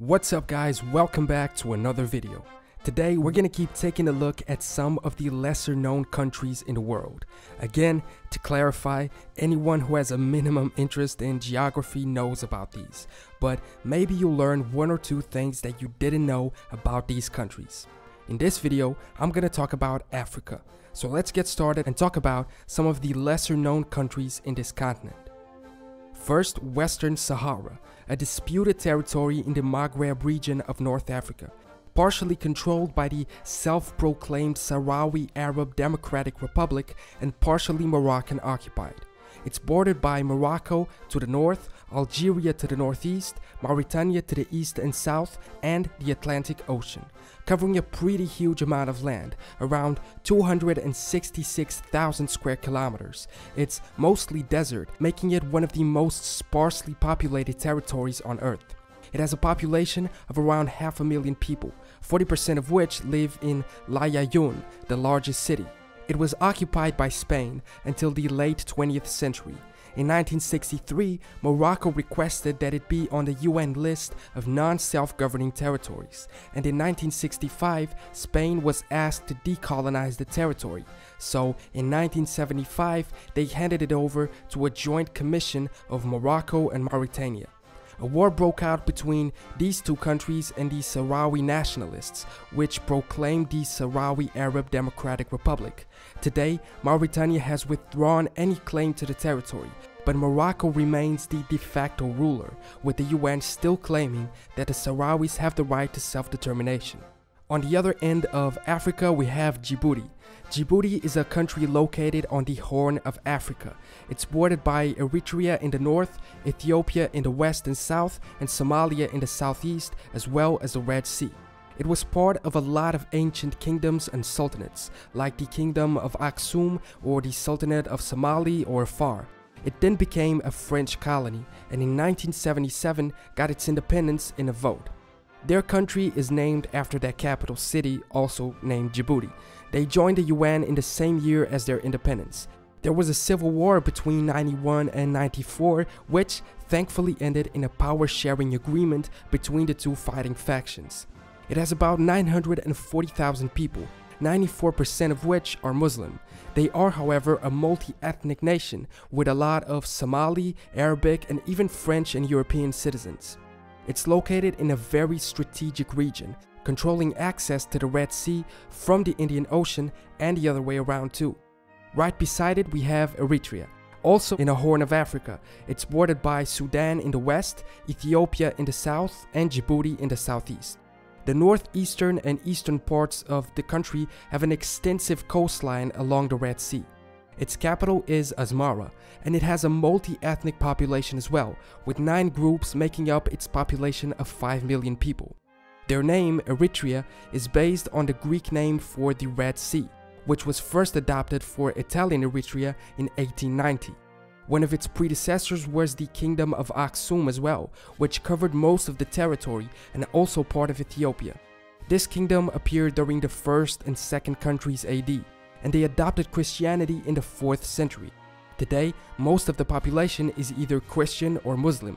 What's up guys, welcome back to another video. Today we're gonna keep taking a look at some of the lesser known countries in the world. Again, to clarify, anyone who has a minimum interest in geography knows about these, but maybe you'll learn one or two things that you didn't know about these countries. In this video, I'm gonna talk about Africa. So let's get started and talk about some of the lesser known countries in this continent. First, Western Sahara, a disputed territory in the Maghreb region of North Africa, partially controlled by the self-proclaimed Sahrawi Arab Democratic Republic and partially Moroccan occupied. It's bordered by Morocco to the north, Algeria to the northeast, Mauritania to the east and south, and the Atlantic Ocean, covering a pretty huge amount of land, around 266,000 square kilometers. It's mostly desert, making it one of the most sparsely populated territories on Earth. It has a population of around half a million people, 40% of which live in Laayoune, the largest city. It was occupied by Spain until the late 20th century. In 1963, Morocco requested that it be on the UN list of non-self-governing territories, and in 1965, Spain was asked to decolonize the territory. So, in 1975, they handed it over to a joint commission of Morocco and Mauritania. A war broke out between these two countries and the Sahrawi nationalists, which proclaimed the Sahrawi Arab Democratic Republic. Today, Mauritania has withdrawn any claim to the territory, but Morocco remains the de facto ruler, with the UN still claiming that the Sahrawis have the right to self-determination. On the other end of Africa, we have Djibouti. Djibouti is a country located on the Horn of Africa. It's bordered by Eritrea in the north, Ethiopia in the west and south, and Somalia in the southeast, as well as the Red Sea. It was part of a lot of ancient kingdoms and sultanates, like the Kingdom of Aksum or the Sultanate of Somali or Far. It then became a French colony and in 1977 got its independence in a vote. Their country is named after their capital city, also named Djibouti. They joined the UN in the same year as their independence. There was a civil war between 91 and 94, which thankfully ended in a power sharing agreement between the two fighting factions. It has about 940,000 people, 94% of which are Muslim. They are, however, a multi ethnic nation with a lot of Somali, Arabic, and even French and European citizens. It's located in a very strategic region, controlling access to the Red Sea from the Indian Ocean and the other way around too. Right beside it we have Eritrea, also in a horn of Africa. It's bordered by Sudan in the west, Ethiopia in the south, and Djibouti in the southeast. The northeastern and eastern parts of the country have an extensive coastline along the Red Sea. Its capital is Asmara, and it has a multi-ethnic population as well, with 9 groups making up its population of 5 million people. Their name, Eritrea, is based on the Greek name for the Red Sea, which was first adopted for Italian Eritrea in 1890. One of its predecessors was the Kingdom of Aksum as well, which covered most of the territory and also part of Ethiopia. This kingdom appeared during the 1st and 2nd countries AD and they adopted Christianity in the 4th century. Today, most of the population is either Christian or Muslim.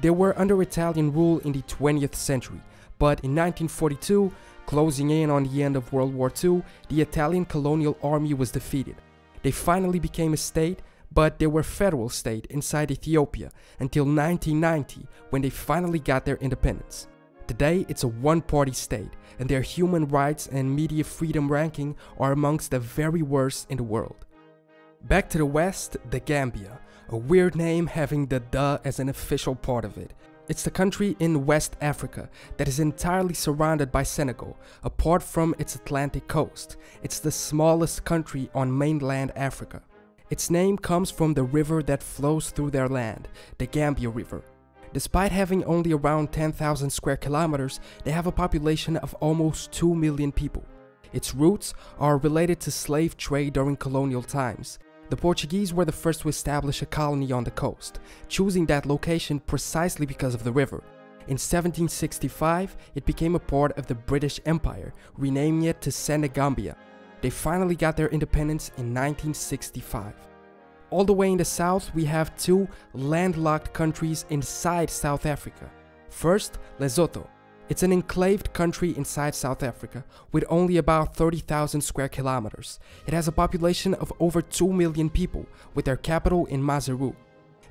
They were under Italian rule in the 20th century, but in 1942, closing in on the end of World War II, the Italian colonial army was defeated. They finally became a state, but they were federal state inside Ethiopia until 1990 when they finally got their independence. Today, it's a one-party state, and their human rights and media freedom ranking are amongst the very worst in the world. Back to the west, the Gambia, a weird name having the "the" as an official part of it. It's the country in West Africa that is entirely surrounded by Senegal, apart from its Atlantic coast. It's the smallest country on mainland Africa. Its name comes from the river that flows through their land, the Gambia River, Despite having only around 10,000 square kilometers, they have a population of almost 2 million people. Its roots are related to slave trade during colonial times. The Portuguese were the first to establish a colony on the coast, choosing that location precisely because of the river. In 1765, it became a part of the British Empire, renaming it to Senegambia. They finally got their independence in 1965. All the way in the south, we have two landlocked countries inside South Africa. First, Lesotho. It's an enclaved country inside South Africa with only about 30,000 square kilometers. It has a population of over 2 million people with their capital in Maseru.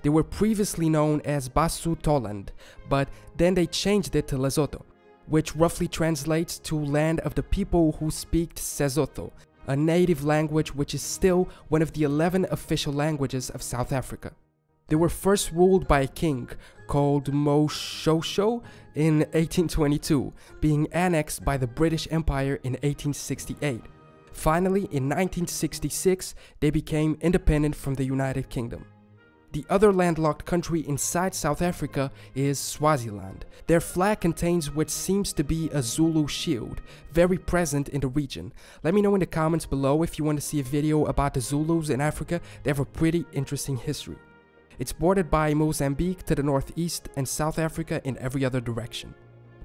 They were previously known as Basutoland, but then they changed it to Lesotho, which roughly translates to land of the people who speak Sesotho, a native language which is still one of the 11 official languages of South Africa. They were first ruled by a king called Moshoeshoe in 1822, being annexed by the British Empire in 1868. Finally, in 1966, they became independent from the United Kingdom. The other landlocked country inside South Africa is Swaziland. Their flag contains what seems to be a Zulu shield, very present in the region. Let me know in the comments below if you want to see a video about the Zulus in Africa, they have a pretty interesting history. It's bordered by Mozambique to the northeast and South Africa in every other direction.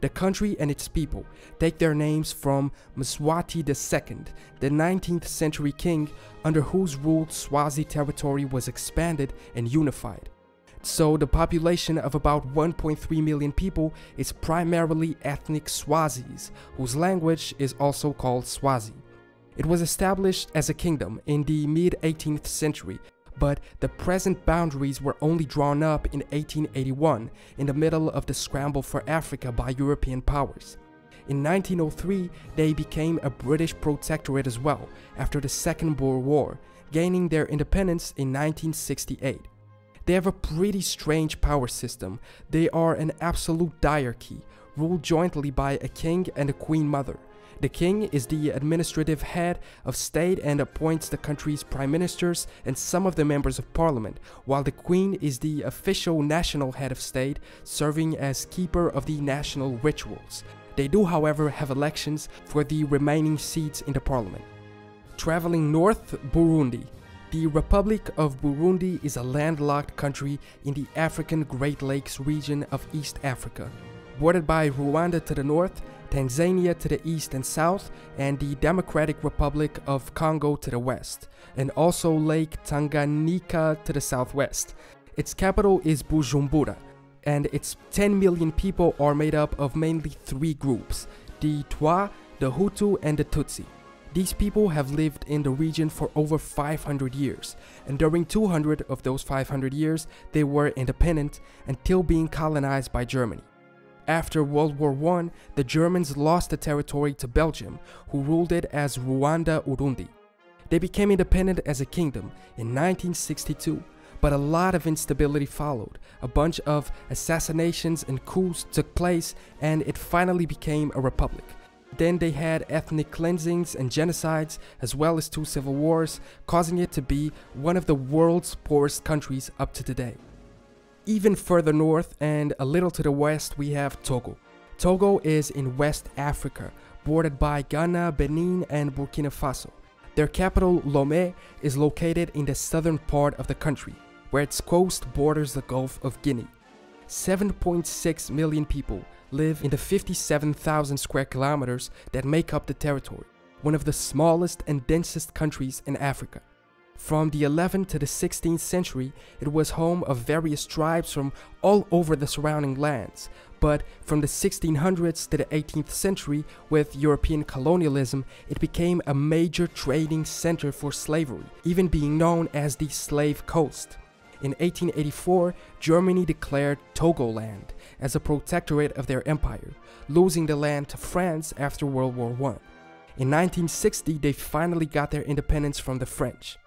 The country and its people take their names from Mswati II, the 19th century king under whose rule Swazi territory was expanded and unified. So the population of about 1.3 million people is primarily ethnic Swazis, whose language is also called Swazi. It was established as a kingdom in the mid 18th century but the present boundaries were only drawn up in 1881 in the middle of the scramble for Africa by European powers. In 1903, they became a British protectorate as well after the Second Boer War, gaining their independence in 1968. They have a pretty strange power system. They are an absolute diarchy, ruled jointly by a king and a queen mother. The king is the administrative head of state and appoints the country's prime ministers and some of the members of parliament, while the queen is the official national head of state, serving as keeper of the national rituals. They do, however, have elections for the remaining seats in the parliament. Traveling north, Burundi. The Republic of Burundi is a landlocked country in the African Great Lakes region of East Africa. Bordered by Rwanda to the north Tanzania to the east and south, and the Democratic Republic of Congo to the west, and also Lake Tanganyika to the southwest. Its capital is Bujumbura, and its 10 million people are made up of mainly three groups the Twa, the Hutu, and the Tutsi. These people have lived in the region for over 500 years, and during 200 of those 500 years, they were independent until being colonized by Germany. After World War I, the Germans lost the territory to Belgium, who ruled it as Rwanda Urundi. They became independent as a kingdom in 1962, but a lot of instability followed. A bunch of assassinations and coups took place, and it finally became a republic. Then they had ethnic cleansings and genocides, as well as two civil wars, causing it to be one of the world's poorest countries up to today. Even further north and a little to the west, we have Togo. Togo is in West Africa, bordered by Ghana, Benin, and Burkina Faso. Their capital, Lomé, is located in the southern part of the country, where its coast borders the Gulf of Guinea. 7.6 million people live in the 57,000 square kilometers that make up the territory, one of the smallest and densest countries in Africa. From the 11th to the 16th century, it was home of various tribes from all over the surrounding lands. But from the 1600s to the 18th century, with European colonialism, it became a major trading center for slavery, even being known as the Slave Coast. In 1884, Germany declared Togoland as a protectorate of their empire, losing the land to France after World War I. In 1960, they finally got their independence from the French.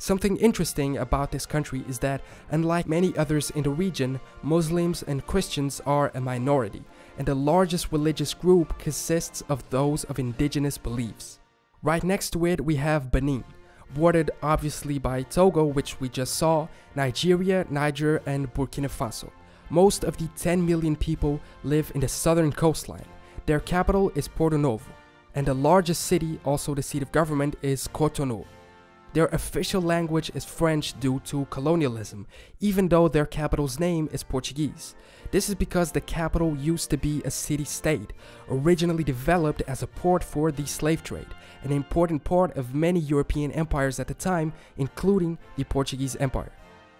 Something interesting about this country is that, unlike many others in the region, Muslims and Christians are a minority, and the largest religious group consists of those of indigenous beliefs. Right next to it, we have Benin, bordered obviously by Togo, which we just saw, Nigeria, Niger, and Burkina Faso. Most of the 10 million people live in the southern coastline. Their capital is Porto Novo, and the largest city, also the seat of government, is Cotonou. Their official language is French due to colonialism, even though their capital's name is Portuguese. This is because the capital used to be a city-state, originally developed as a port for the slave trade, an important part of many European empires at the time, including the Portuguese Empire.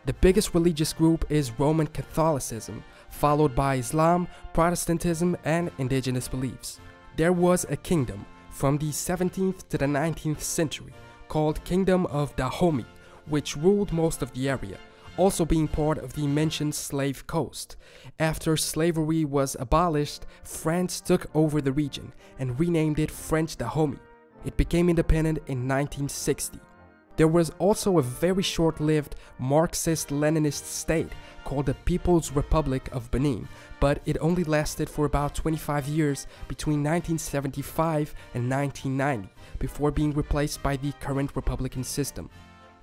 The biggest religious group is Roman Catholicism, followed by Islam, Protestantism, and indigenous beliefs. There was a kingdom from the 17th to the 19th century called Kingdom of Dahomey, which ruled most of the area, also being part of the mentioned slave coast. After slavery was abolished, France took over the region and renamed it French Dahomey. It became independent in 1960. There was also a very short-lived Marxist-Leninist state called the People's Republic of Benin, but it only lasted for about 25 years between 1975 and 1990 before being replaced by the current republican system.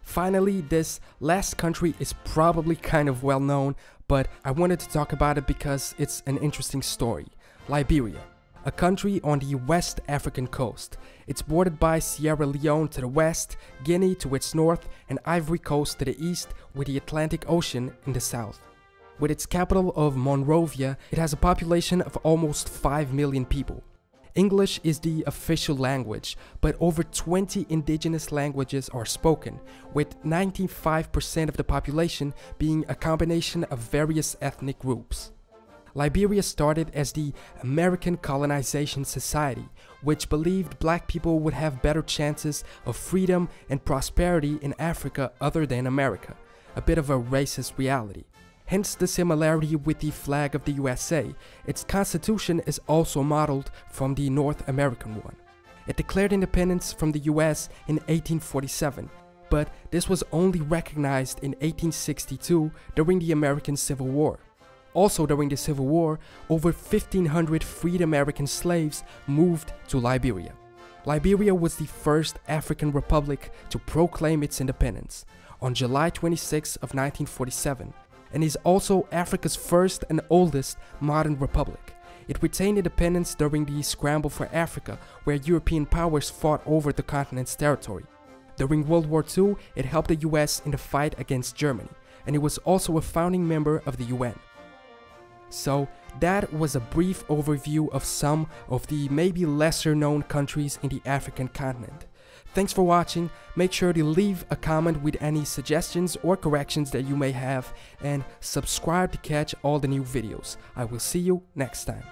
Finally, this last country is probably kind of well known, but I wanted to talk about it because it's an interesting story. Liberia a country on the West African coast. It's bordered by Sierra Leone to the west, Guinea to its north, and Ivory Coast to the east, with the Atlantic Ocean in the south. With its capital of Monrovia, it has a population of almost 5 million people. English is the official language, but over 20 indigenous languages are spoken, with 95% of the population being a combination of various ethnic groups. Liberia started as the American Colonization Society, which believed black people would have better chances of freedom and prosperity in Africa other than America, a bit of a racist reality. Hence the similarity with the flag of the USA. Its constitution is also modeled from the North American one. It declared independence from the US in 1847, but this was only recognized in 1862 during the American Civil War. Also during the Civil War, over 1,500 freed American slaves moved to Liberia. Liberia was the first African republic to proclaim its independence on July 26 of 1947 and is also Africa's first and oldest modern republic. It retained independence during the scramble for Africa where European powers fought over the continent's territory. During World War II, it helped the US in the fight against Germany, and it was also a founding member of the UN. So that was a brief overview of some of the maybe lesser known countries in the African continent. Thanks for watching, make sure to leave a comment with any suggestions or corrections that you may have and subscribe to catch all the new videos. I will see you next time.